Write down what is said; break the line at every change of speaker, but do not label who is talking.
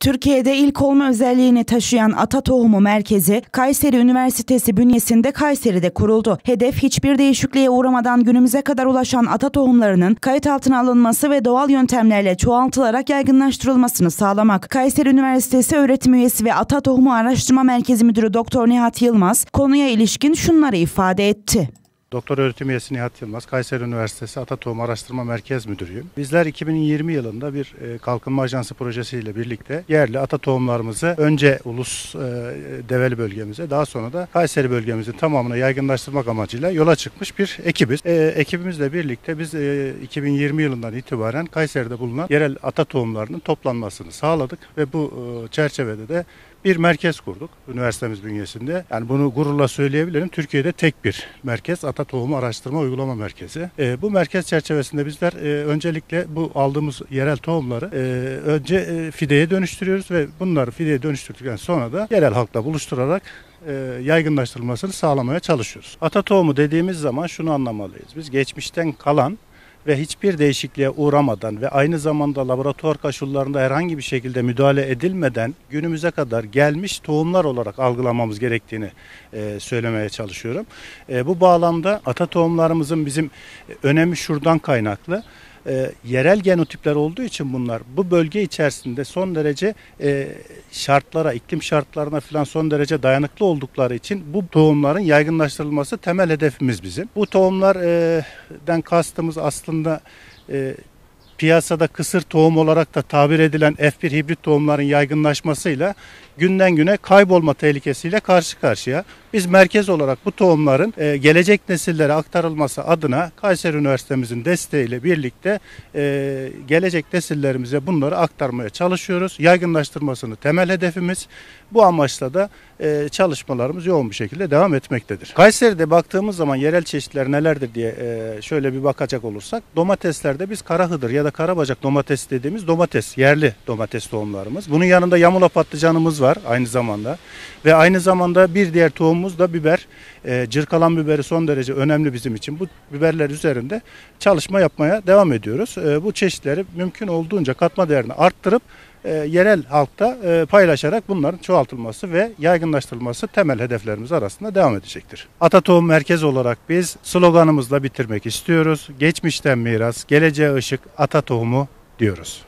Türkiye'de ilk olma özelliğini taşıyan Ata Tohumu Merkezi, Kayseri Üniversitesi bünyesinde Kayseri'de kuruldu. Hedef hiçbir değişikliğe uğramadan günümüze kadar ulaşan ata tohumlarının kayıt altına alınması ve doğal yöntemlerle çoğaltılarak yaygınlaştırılmasını sağlamak. Kayseri Üniversitesi öğretim üyesi ve Ata Tohumu Araştırma Merkezi Müdürü Doktor Nihat Yılmaz konuya ilişkin şunları ifade etti.
Doktor öğretim üyesi Nihat Yılmaz, Kayseri Üniversitesi Atatohum Araştırma Merkez Müdürüyüm. Bizler 2020 yılında bir e, kalkınma ajansı projesiyle birlikte yerli ata tohumlarımızı önce ulus e, develi bölgemize daha sonra da Kayseri bölgemizin tamamına yaygınlaştırmak amacıyla yola çıkmış bir ekibiz. E, ekibimizle birlikte biz 2020 yılından itibaren Kayseri'de bulunan yerel ata tohumlarının toplanmasını sağladık ve bu çerçevede de bir merkez kurduk üniversitemiz bünyesinde. Yani bunu gururla söyleyebilirim. Türkiye'de tek bir merkez Ata Tohumu Araştırma Uygulama Merkezi. E, bu merkez çerçevesinde bizler e, öncelikle bu aldığımız yerel tohumları e, önce e, fideye dönüştürüyoruz ve bunları fideye dönüştürdükten sonra da yerel halkla buluşturarak e, yaygınlaştırılmasını sağlamaya çalışıyoruz. Ata tohumu dediğimiz zaman şunu anlamalıyız. Biz geçmişten kalan ve hiçbir değişikliğe uğramadan ve aynı zamanda laboratuvar koşullarında herhangi bir şekilde müdahale edilmeden günümüze kadar gelmiş tohumlar olarak algılamamız gerektiğini e, söylemeye çalışıyorum. E, bu bağlamda ata tohumlarımızın bizim önemi şuradan kaynaklı e, yerel genotipler olduğu için bunlar bu bölge içerisinde son derece e, şartlara, iklim şartlarına falan son derece dayanıklı oldukları için bu tohumların yaygınlaştırılması temel hedefimiz bizim. Bu tohumlardan kastımız aslında e, piyasada kısır tohum olarak da tabir edilen F1 hibrit tohumların yaygınlaşmasıyla günden güne kaybolma tehlikesiyle karşı karşıya. Biz merkez olarak bu tohumların e, gelecek nesillere aktarılması adına Kayseri Üniversitemizin desteğiyle birlikte e, gelecek nesillerimize bunları aktarmaya çalışıyoruz. Yaygınlaştırmasını temel hedefimiz. Bu amaçla da e, çalışmalarımız yoğun bir şekilde devam etmektedir. Kayseri'de baktığımız zaman yerel çeşitler nelerdir diye e, şöyle bir bakacak olursak domateslerde biz karahıdır ya da karabacak domates dediğimiz domates, yerli domates tohumlarımız. Bunun yanında yamula patlıcanımız var aynı zamanda ve aynı zamanda bir diğer tohumumuz da biber. E, cırkalan biberi son derece önemli bizim için. Bu biberler üzerinde çalışma yapmaya devam ediyoruz. E, bu çeşitleri mümkün olduğunca katma değerini arttırıp e, yerel halkta e, paylaşarak bunların çoğaltılması ve yaygınlaştırılması temel hedeflerimiz arasında devam edecektir. Atatohum merkez olarak biz sloganımızla bitirmek istiyoruz. Geçmişten miras, geleceğe ışık, ata tohumu diyoruz.